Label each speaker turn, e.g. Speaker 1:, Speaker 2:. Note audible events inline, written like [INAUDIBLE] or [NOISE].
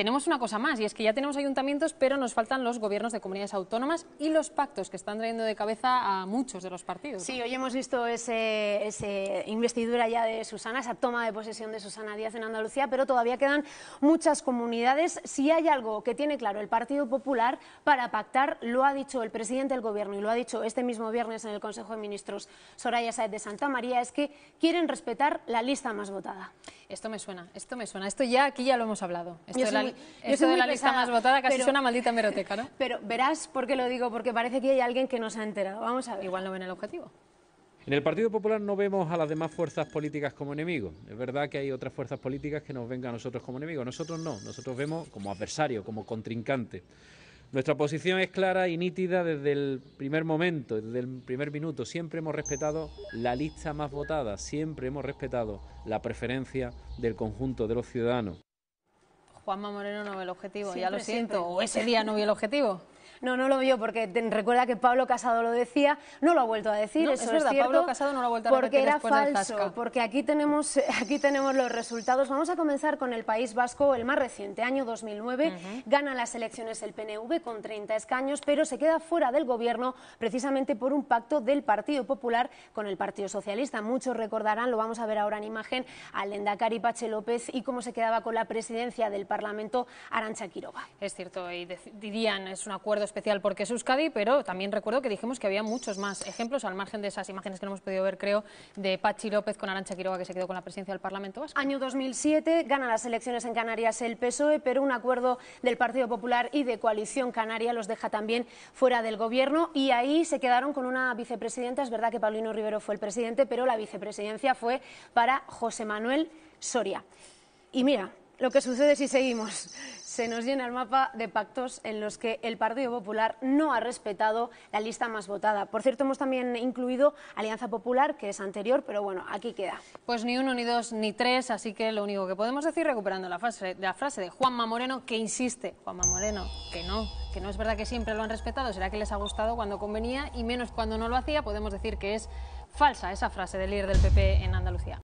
Speaker 1: tenemos una cosa más, y es que ya tenemos ayuntamientos, pero nos faltan los gobiernos de comunidades autónomas y los pactos que están trayendo de cabeza a muchos de los partidos.
Speaker 2: Sí, hoy hemos visto ese, investidura ya de Susana, esa toma de posesión de Susana Díaz en Andalucía, pero todavía quedan muchas comunidades. Si hay algo que tiene claro el Partido Popular para pactar, lo ha dicho el presidente del Gobierno y lo ha dicho este mismo viernes en el Consejo de Ministros Soraya Saez de Santa María, es que quieren respetar la lista más votada.
Speaker 1: Esto me suena, esto me suena. Esto ya aquí ya lo hemos hablado. Esto de la, lista más votada casi suena maldita meroteca, ¿no? [LAUGHS]
Speaker 2: Pero verás por qué lo digo, porque parece que hay alguien que no se ha enterado. Vamos a ver.
Speaker 1: Igual no ven el objetivo.
Speaker 3: En el Partido Popular no vemos a las demás fuerzas políticas como enemigos. Es verdad que hay otras fuerzas políticas que nos ven a nosotros como enemigos. Nosotros no, nosotros vemos como adversario, como contrincante. Nuestra posición es clara y nítida desde el primer momento, desde el primer minuto. Siempre hemos respetado la lista más votada, siempre hemos respetado la preferencia del conjunto de los ciudadanos.
Speaker 1: Juanma Moreno no ve el objetivo, ya lo siento, o ese día no vio el objetivo.
Speaker 2: No, no lo vio porque recuerda que Pablo Casado lo decía, no lo ha vuelto a decir, eso es, verdad,
Speaker 1: Pablo Casado no lo ha vuelto a
Speaker 2: porque era falso, porque aquí tenemos, [LAUGHS] aquí tenemos los resultados. Vamos a comenzar con el País Vasco, el más reciente, año 2009, gana las elecciones el PNV con 30 escaños, pero se queda fuera del gobierno precisamente por un pacto del Partido Popular con el Partido Socialista. Muchos recordarán, lo vamos a ver ahora en imagen, al Endacari Pache López y cómo se quedaba con la presidencia del Parlamento Arancha Quiroga.
Speaker 1: Es cierto, y dirían, es un acuerdo especial porque es Euskadi, pero también recuerdo que dijimos que había muchos más ejemplos, al margen de esas imágenes que no hemos podido ver, creo, de Pachi López con Arancha Quiroga, que se quedó con la presidencia del Parlamento Vasco.
Speaker 2: Año 2007, gana las elecciones en Canarias el PSOE, pero un acuerdo del Partido Popular y de Coalición Canaria los deja también fuera del gobierno y ahí se quedaron con una vicepresidenta. Es verdad que Paulino Rivero fue el presidente, pero la vicepresidencia fue para José Manuel Soria. Y mira, lo que sucede si seguimos. Se nos llena el mapa de pactos en los que el Partido Popular no ha respetado la lista más votada. Por cierto, hemos también incluido Alianza Popular, que es anterior, pero bueno, aquí queda.
Speaker 1: Pues ni uno, ni dos, ni tres, así que lo único que podemos decir, recuperando la frase, la frase de Juanma Moreno, que insiste, Juanma Moreno, que no, que no es verdad que siempre lo han respetado, será que les ha gustado cuando convenía y menos cuando no lo hacía, podemos decir que es falsa esa frase del líder del PP en Andalucía.